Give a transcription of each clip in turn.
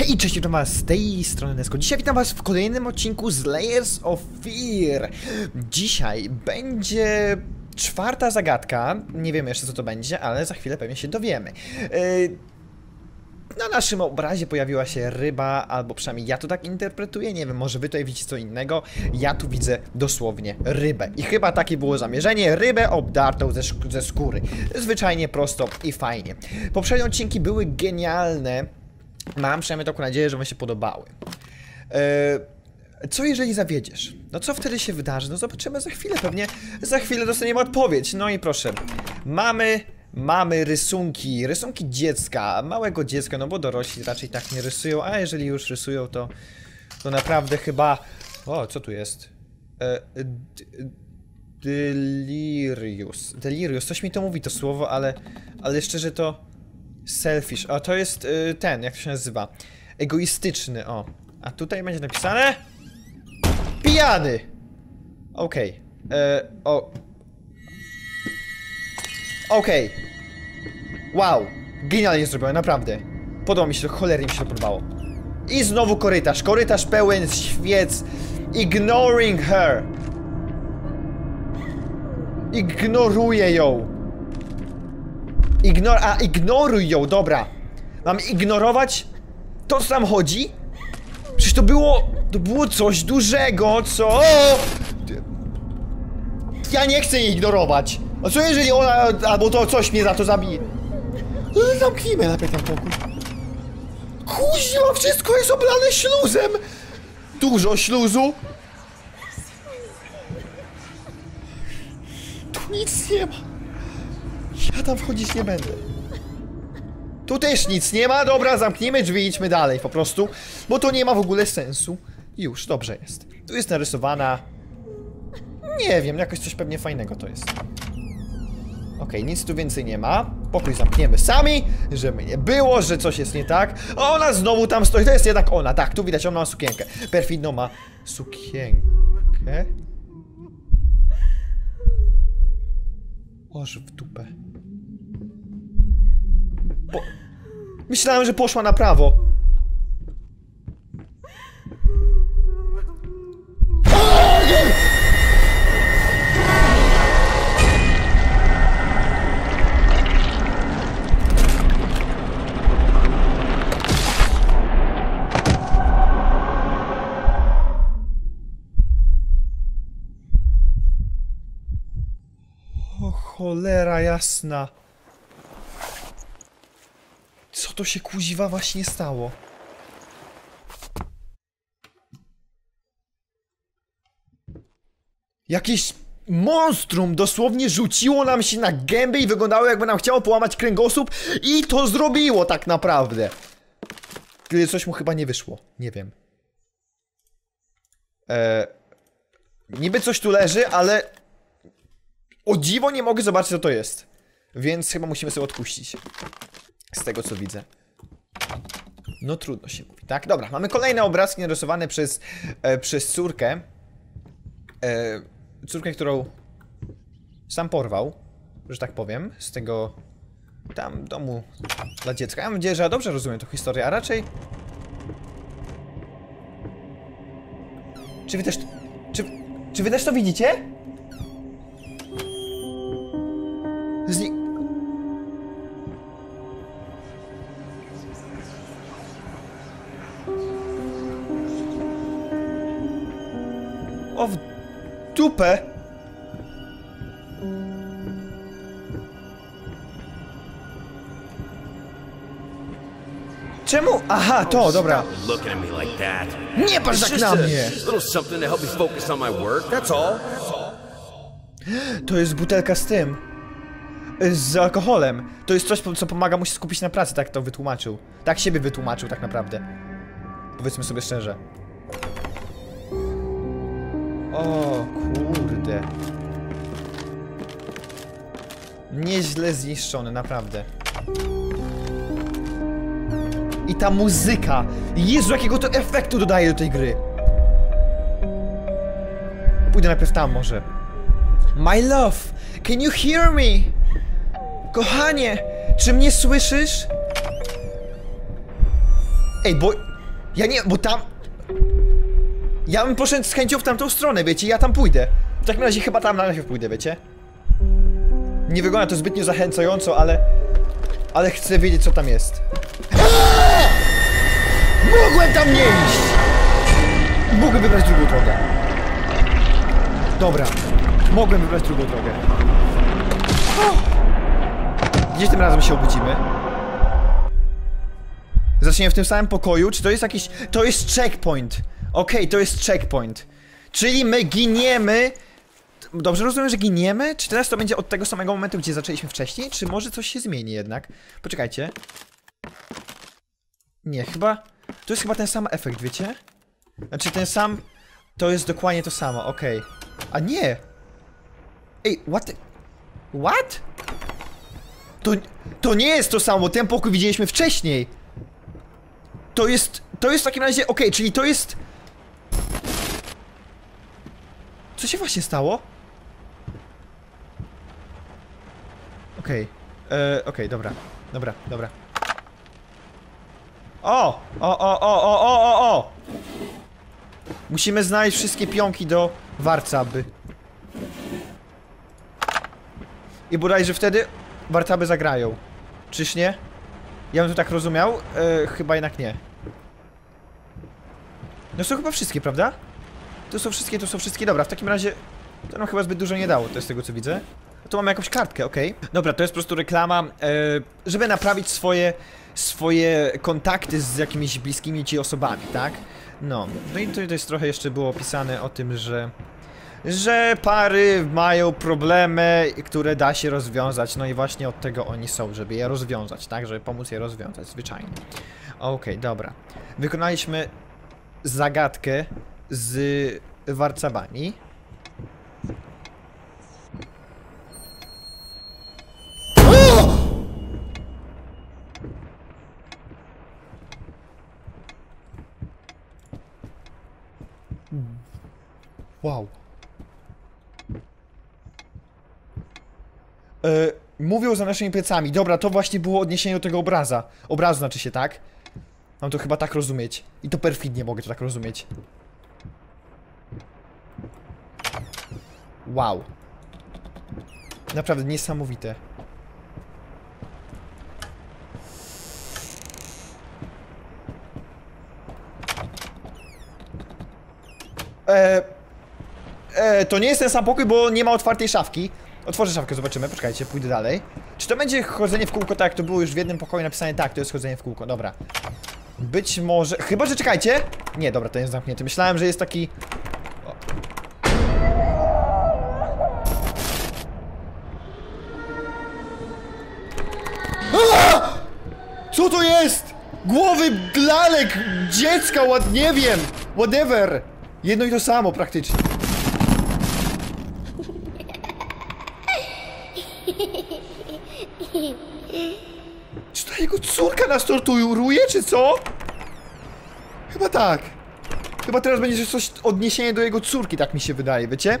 Hej, cześć, witam was z tej strony Nesko. Dzisiaj witam was w kolejnym odcinku z Layers of Fear. Dzisiaj będzie czwarta zagadka. Nie wiemy jeszcze co to będzie, ale za chwilę pewnie się dowiemy. Yy, na naszym obrazie pojawiła się ryba, albo przynajmniej ja to tak interpretuję, nie wiem, może wy tutaj widzicie co innego. Ja tu widzę dosłownie rybę. I chyba takie było zamierzenie, rybę obdartą ze, ze skóry. Zwyczajnie prosto i fajnie. Poprzednie odcinki były genialne. Mam przynajmniej taką nadzieję, że wam się podobały. Eee, co jeżeli zawiedziesz? No co wtedy się wydarzy? No zobaczymy za chwilę, pewnie za chwilę dostaniemy odpowiedź. No i proszę, mamy, mamy rysunki, rysunki dziecka, małego dziecka, no bo dorośli raczej tak nie rysują, a jeżeli już rysują, to, to naprawdę chyba... O, co tu jest? E, d, delirious. Delirious, coś mi to mówi to słowo, ale, ale szczerze to... Selfish. A to jest y, ten, jak to się nazywa? Egoistyczny, o. A tutaj będzie napisane. Pijany! Okej. E, O. Okej. Wow. Genialnie zrobione, naprawdę. Podoba mi się to, cholernie mi się to podobało. I znowu korytarz. Korytarz pełen świec. Ignoring her. Ignoruję ją. Ignor... A, ignoruj ją, dobra. Mam ignorować to, co tam chodzi? Przecież to było... To było coś dużego, co... Ja nie chcę jej ignorować. A co jeżeli ona... Albo to coś mnie za to zabije? No, Zamknijmy najpierw ten pokój. Kuźwa, wszystko jest oblane śluzem! Dużo śluzu. Tu nic nie ma. Ja tam wchodzić nie będę. Tu też nic nie ma, dobra, zamknijmy drzwi, idźmy dalej po prostu, bo to nie ma w ogóle sensu. Już, dobrze jest. Tu jest narysowana... Nie wiem, jakoś coś pewnie fajnego to jest. Okej, nic tu więcej nie ma. Pokój zamkniemy sami, żeby nie było, że coś jest nie tak. Ona znowu tam stoi, to jest jednak ona, tak, tu widać, ona ma sukienkę. Perfidno ma sukienkę. Oż w dupę. Myślałem, że poszła na prawo. Cholera jasna. Co to się kuziwa właśnie stało? Jakieś monstrum dosłownie rzuciło nam się na gęby i wyglądało jakby nam chciało połamać kręgosłup i to zrobiło tak naprawdę. Tyle coś mu chyba nie wyszło. Nie wiem. Eee, niby coś tu leży, ale o dziwo nie mogę zobaczyć co to jest. Więc chyba musimy sobie odpuścić. Z tego co widzę. No trudno się mówi, tak? Dobra, mamy kolejne obrazki narysowane przez, e, przez córkę. E, córkę, którą sam porwał, że tak powiem, z tego tam domu dla dziecka. Ja mam nadzieję, że ja dobrze rozumiem tę historię, a raczej... Czy wy też... Czy, czy wy też to widzicie? O w dupę! Czemu? Aha, to, dobra. Like that. Nie patrz tak na mnie! To jest butelka z tym. Z alkoholem. To jest coś, co pomaga mu się skupić na pracy, tak to wytłumaczył. Tak siebie wytłumaczył tak naprawdę. Powiedzmy sobie szczerze. O kurde. Nieźle zniszczony, naprawdę. I ta muzyka! Jezu, jakiego to efektu dodaje do tej gry! Pójdę najpierw tam może. My love, can you hear me? Kochanie, czy mnie słyszysz? Ej, bo Ja nie, bo tam... Ja bym poszedł z chęcią w tamtą stronę, wiecie, ja tam pójdę. W takim razie chyba tam na razie pójdę, wiecie? Nie wygląda to zbytnio zachęcająco, ale... Ale chcę wiedzieć, co tam jest. Aaa! Mogłem tam nie iść! Mogłem wybrać drugą drogę. Dobra. Mogłem wybrać drugą drogę. Gdzieś tym razem się obudzimy. Zaczniemy w tym samym pokoju. Czy to jest jakiś... To jest checkpoint. Okej, to jest checkpoint. Czyli my giniemy... Dobrze rozumiem, że giniemy? Czy teraz to będzie od tego samego momentu, gdzie zaczęliśmy wcześniej? Czy może coś się zmieni jednak? Poczekajcie. Nie, chyba... To jest chyba ten sam efekt, wiecie? Znaczy ten sam... To jest dokładnie to samo, okej. A nie! Ej, what. What? To, to nie jest to samo, ten pokój widzieliśmy wcześniej! To jest... To jest w takim razie... Okej, czyli to jest... Co się właśnie stało? Okej. Okay. Okej, dobra. Dobra, dobra. O! O, o, o, o, o, o, o! Musimy znaleźć wszystkie pionki do warcaby. I bodajże wtedy warcaby zagrają. Czyż nie? Ja bym to tak rozumiał? E, chyba jednak nie. No są chyba wszystkie, prawda? To są wszystkie, to są wszystkie. Dobra, w takim razie to nam chyba zbyt dużo nie dało, to jest tego co widzę. Tu mamy jakąś kartkę, okej. Okay. Dobra, to jest po prostu reklama, e, żeby naprawić swoje, swoje kontakty z jakimiś bliskimi ci osobami, tak? No, no i to jest trochę jeszcze było opisane o tym, że że pary mają problemy, które da się rozwiązać, no i właśnie od tego oni są, żeby je rozwiązać, tak? Żeby pomóc je rozwiązać, zwyczajnie. Okej, okay, dobra. Wykonaliśmy zagadkę z warcabami. Wow. E, mówią za naszymi plecami. Dobra, to właśnie było odniesienie do tego obraza. Obrazu znaczy się, tak? Mam to chyba tak rozumieć. I to perfidnie mogę to tak rozumieć. Wow. Naprawdę niesamowite. Eee, to nie jest ten sam pokój, bo nie ma otwartej szafki. Otworzę szafkę, zobaczymy, poczekajcie, pójdę dalej. Czy to będzie chodzenie w kółko, tak jak to było już w jednym pokoju napisane? Tak, to jest chodzenie w kółko, dobra. Być może... Chyba, że czekajcie! Nie, dobra, to jest zamknięty. Myślałem, że jest taki... dziecka, ład... nie wiem! Whatever! Jedno i to samo praktycznie. Czy to jego córka nas torturuje, czy co? Chyba tak. Chyba teraz będzie coś odniesienie do jego córki, tak mi się wydaje, wiecie?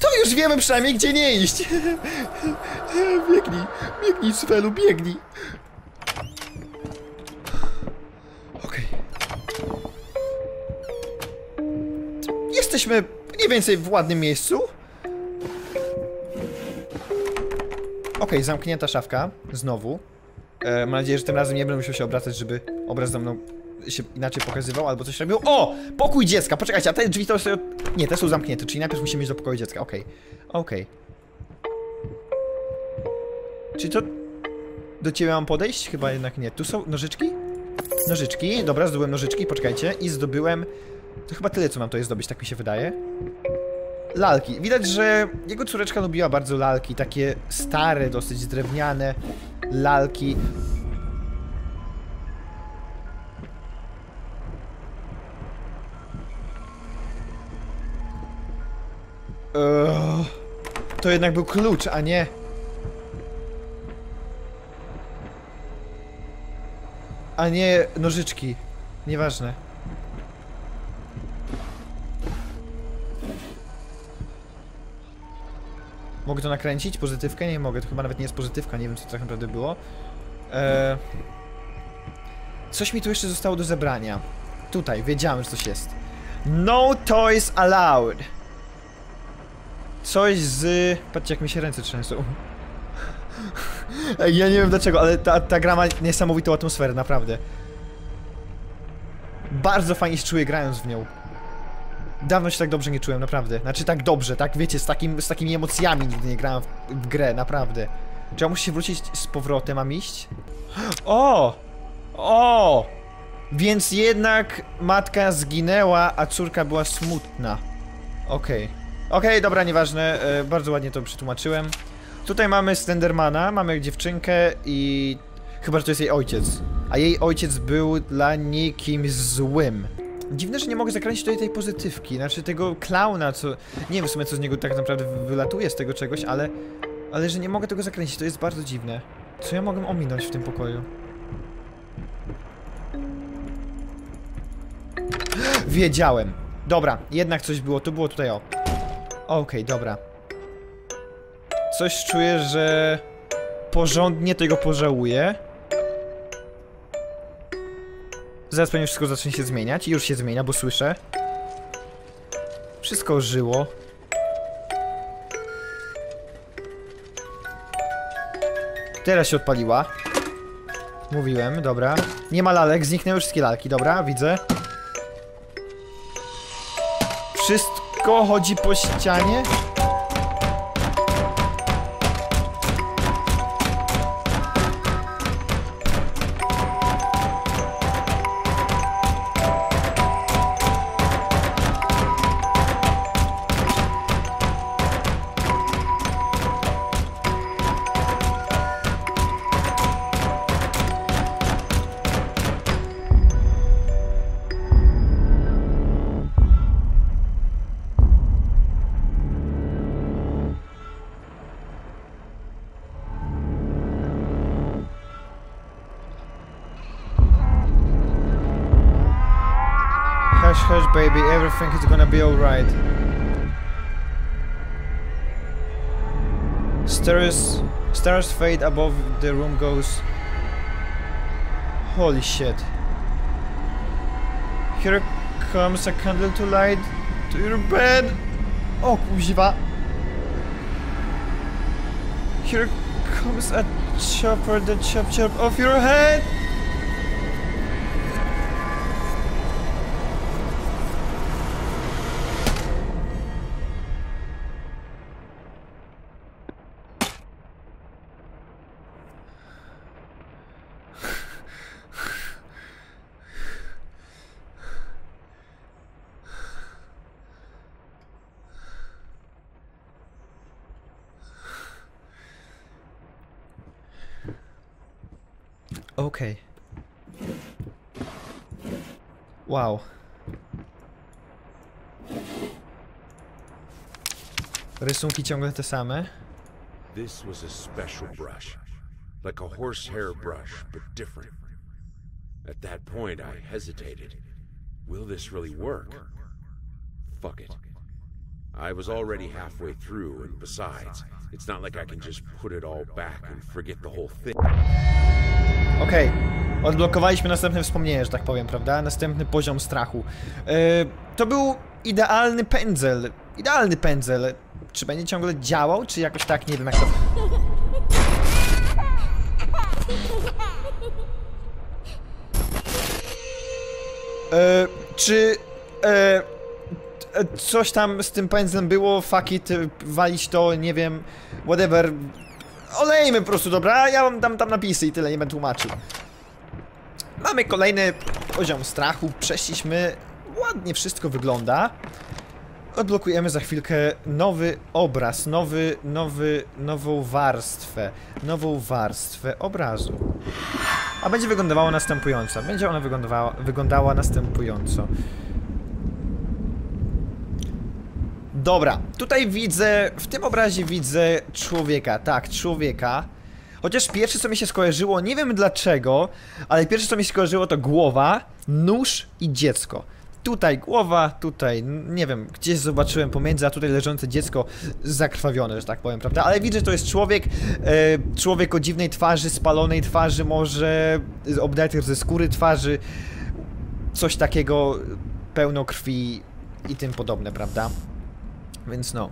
To już wiemy przynajmniej, gdzie nie iść. biegnij, biegnij, Svelu, biegnij. Jesteśmy mniej więcej w ładnym miejscu. Okay, zamknięta szafka. Znowu. E, mam nadzieję, że tym razem nie będę musiał się obracać, żeby obraz za mną się inaczej pokazywał albo coś robił. O! Pokój dziecka! Poczekajcie, a te drzwi to są... Nie, te są zamknięte, czyli najpierw musimy iść do pokoju dziecka. Okej. Okay. Okej. Okay. Czy to... Do ciebie mam podejść? Chyba jednak nie. Tu są nożyczki? Nożyczki. Dobra, zdobyłem nożyczki, poczekajcie. I zdobyłem... To chyba tyle, co mam to jest zdobyć, tak mi się wydaje lalki. Widać, że jego córeczka lubiła bardzo lalki, takie stare, dosyć drewniane lalki. To jednak był klucz, a nie... A nie nożyczki. Nieważne. Mogę to nakręcić? Pozytywkę? Nie mogę, to chyba nawet nie jest pozytywka, nie wiem co to tak naprawdę było. Eee... coś mi tu jeszcze zostało do zebrania. Tutaj, wiedziałem, że coś jest. No toys allowed. Coś z... Patrzcie, jak mi się ręce trzęsą. Ja nie wiem dlaczego, ale ta, ta gra ma niesamowitą atmosferę, naprawdę. Bardzo fajnie się czuję grając w nią. Dawno się tak dobrze nie czułem, naprawdę. Znaczy tak dobrze, tak wiecie, z, takim, z takimi emocjami nigdy nie grałem w, w grę, naprawdę. Czy ja muszę się wrócić z powrotem, mam iść? O! O! Więc jednak matka zginęła, a córka była smutna. Okej. Okej, dobra, nieważne, e, bardzo ładnie to przetłumaczyłem. Tutaj mamy Slendermana, mamy dziewczynkę i... Chyba, że to jest jej ojciec. A jej ojciec był dla niej kimś złym. Dziwne, że nie mogę zakręcić tutaj tej pozytywki, znaczy tego klauna, co... Nie wiem w sumie, co z niego tak naprawdę wylatuje z tego czegoś, ale... Ale że nie mogę tego zakręcić, to jest bardzo dziwne. Co ja mogę ominąć w tym pokoju? Wiedziałem. Dobra, jednak coś było, tu było tutaj o. Okej, dobra. Coś czuję, że porządnie tego pożałuję. Zaraz pewnie wszystko zacznie się zmieniać i już się zmienia, bo słyszę. Wszystko ożyło. Teraz się odpaliła. Mówiłem, dobra. Nie ma lalek, zniknęły wszystkie lalki, dobra, widzę. Wszystko chodzi po ścianie? Everything is gonna be alright. Stars, stars fade above the room goes. Holy shit. Here comes a candle to light to your bed. Oh, kuźwa. Here comes a chopper that chop chop off your head. Okej. Wow. Rysunki ciągle te same. This was a special brush. Like a horsehair brush, but different. At that point, I hesitated. Will this really work? Fuck it. I was already halfway through, and besides, it's not like I can just put it all back and forget the whole thing. Okej. Odblokowaliśmy następne wspomnienie, że tak powiem, prawda? Następny poziom strachu. Yy, to był idealny pędzel. Idealny pędzel. Czy będzie ciągle działał, czy jakoś tak? Nie wiem jak to... E, czy e, coś tam z tym pędzlem było, fuck it, walić to, nie wiem, whatever. Olejmy po prostu, dobra? Ja wam dam tam napisy i tyle, nie będę tłumaczył. Mamy kolejny poziom strachu, przeszliśmy, ładnie wszystko wygląda. Odblokujemy za chwilkę nowy obraz, nowy, nowy, nową warstwę, nową warstwę obrazu. A będzie wyglądała następująco. Będzie ona wyglądała, wyglądała następująco. Dobra, tutaj widzę, w tym obrazie widzę człowieka, tak, człowieka. Chociaż pierwsze co mi się skojarzyło, nie wiem dlaczego, ale pierwsze co mi się skojarzyło to głowa, nóż i dziecko. tutaj głowa, tutaj, nie wiem, gdzieś zobaczyłem pomiędzy, a tutaj leżące dziecko zakrwawione, że tak powiem, prawda? Ale widzę, że to jest człowiek, e, człowiek o dziwnej twarzy, spalonej twarzy, może obdarty ze skóry twarzy, coś takiego, pełno krwi i tym podobne, prawda? Więc no.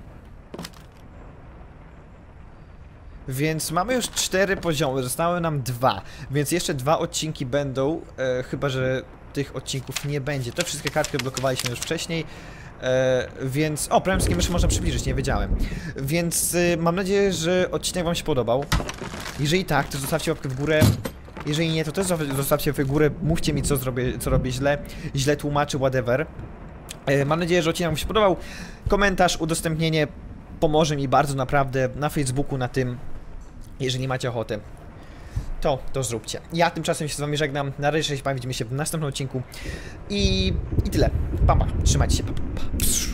Więc mamy już cztery poziomy, zostały nam dwa, więc jeszcze dwa odcinki będą, e, chyba że tych odcinków nie będzie. Te wszystkie kartki odblokowaliśmy już wcześniej, e, więc... O, prawym myszy można przybliżyć, nie wiedziałem. Więc e, mam nadzieję, że odcinek wam się podobał. Jeżeli tak, to zostawcie łapkę w górę. Jeżeli nie, to też zosta- zostawcie w górę, mówcie mi co zrobię, co robię źle, źle tłumaczę, whatever. E, Mam nadzieję, że odcinek Wam się podobał. Komentarz, udostępnienie pomoże mi bardzo naprawdę na Facebooku, na tym, jeżeli macie ochotę. To, to zróbcie. Ja tymczasem się z Wami żegnam. Na razie, pa, widzimy się w następnym odcinku. I, i tyle. Pa, pa. Trzymajcie się. Pa, pa.